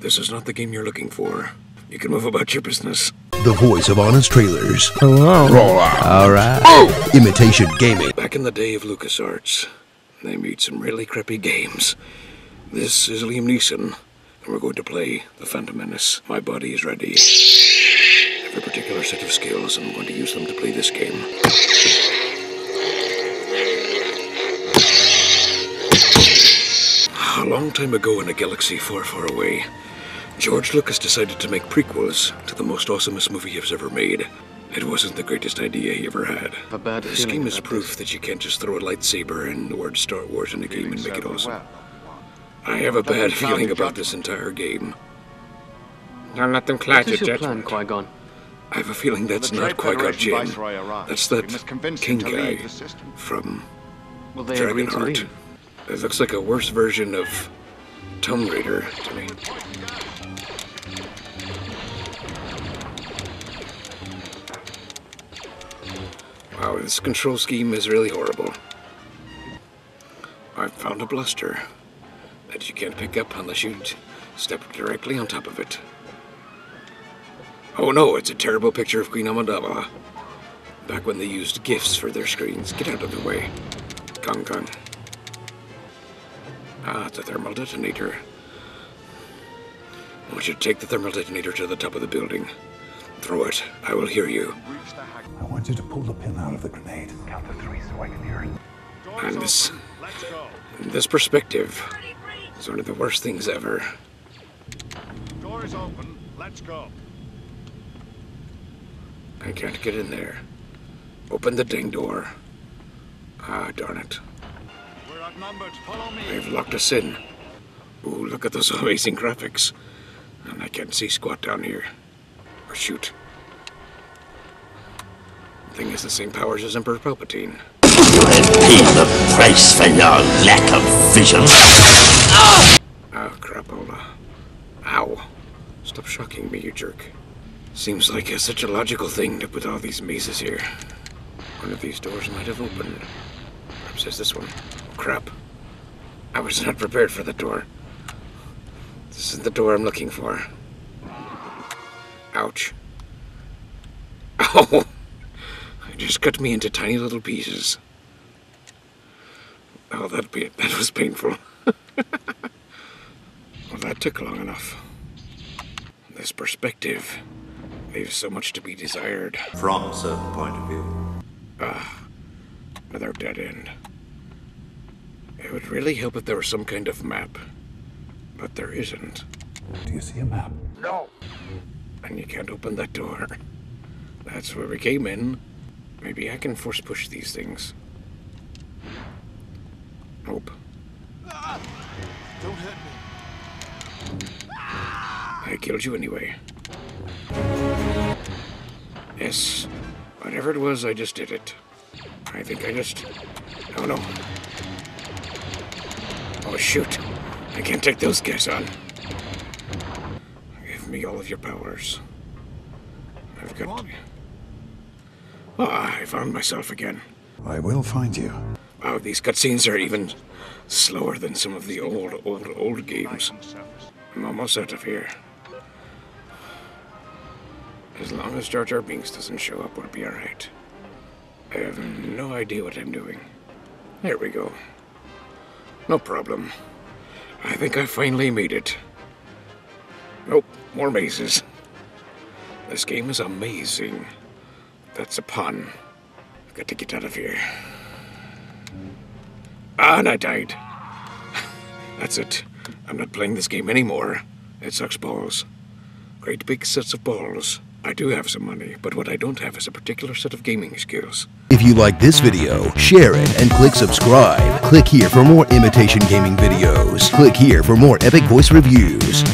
This is not the game you're looking for. You can move about your business. The voice of Honest Trailers. Hello. Roll out. All right. Imitation Gaming. Back in the day of LucasArts, they made some really crappy games. This is Liam Neeson, and we're going to play The Phantom Menace. My body is ready. I have a particular set of skills, and I'm going to use them to play this game. A long time ago in a galaxy far, far away, George Lucas decided to make prequels to the most awesomest movie he's ever made. It wasn't the greatest idea he ever had. A bad This feeling game is about proof that you can't just throw a lightsaber and the word Star Wars in a game and make it awesome. well. I have a bad feeling about this entire game. Don't let them cloud What your is plan. Qui-Gon? I have a feeling that's The not Trade Qui-Gon Federation Jinn. That's that king him guy system. from Will they Dragonheart. It looks like a worse version of Tomb Raider to me. Wow, this control scheme is really horrible. I've found a blaster that you can't pick up unless you step directly on top of it. Oh no, it's a terrible picture of Queen Amidala. Back when they used GIFs for their screens. Get out of the way. Gong gong. Ah, it's a thermal detonator. I want you to take the thermal detonator to the top of the building. Throw it. I will hear you. I want you to pull the pin out of the grenade. Count to three so I can hear it. And this, this perspective is one of the worst things ever. Door is open. Let's go. I can't get in there. Open the ding door. Ah, darn it. We're outnumbered. Follow me. They've locked us in. Ooh, look at those amazing graphics. And I can't see squat down here. Or shoot. Thing has the same powers as Emperor Palpatine. You'll pay the price for your lack of vision. Ah, oh, crapola. Ow. Stop shocking me, you jerk. Seems like it's such a logical thing to put all these mazes here. One of these doors might have opened. Perhaps it's this one. Oh, crap. I was not prepared for the door. This is the door I'm looking for. Ouch. Oh, It just cut me into tiny little pieces. Oh, that be that was painful. Well, that took long enough. This perspective leaves so much to be desired. From a certain point of view. Ah, Another dead end. It would really help if there was some kind of map. But there isn't. Do you see a map? And you can't open that door. That's where we came in. Maybe I can force push these things. Nope. Don't hurt me. I killed you anyway. Yes. Whatever it was, I just did it. I think I just. Oh no. Oh shoot. I can't take those guys on. Give me all of your powers. I've got. Ah, I found myself again. I will find you. Wow, these cutscenes are even slower than some of the old, old, old games. I'm almost out of here. As long as Jar Jar Binks doesn't show up, we'll be alright. I have no idea what I'm doing. There we go. No problem. I think I finally made it. Nope, more mazes. This game is amazing. That's a pun. I've got to get out of here. Ah, and I died. That's it. I'm not playing this game anymore. It sucks balls. Great big sets of balls. I do have some money, but what I don't have is a particular set of gaming skills. If you like this video, share it and click subscribe. Click here for more imitation gaming videos. Click here for more epic voice reviews.